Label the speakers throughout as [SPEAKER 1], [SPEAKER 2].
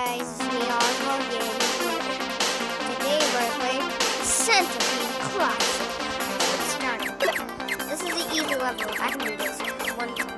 [SPEAKER 1] guys, it's me Oswald Gaming. Today we're playing Centipede Classic. This is the easy level. I can do this. One, one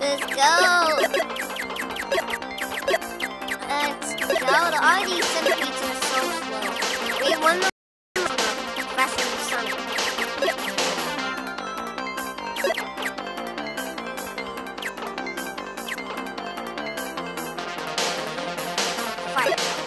[SPEAKER 1] Let's go. Let's go. The audience simply are so slow. We one more. Fight.